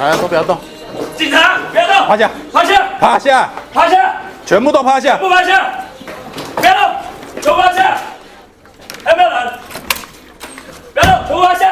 大家都不要动，警察不要动，趴下，趴下，趴下，趴下，全部都趴下。不趴下，不要动，全部趴下，还有没有人？不要动，全部趴下。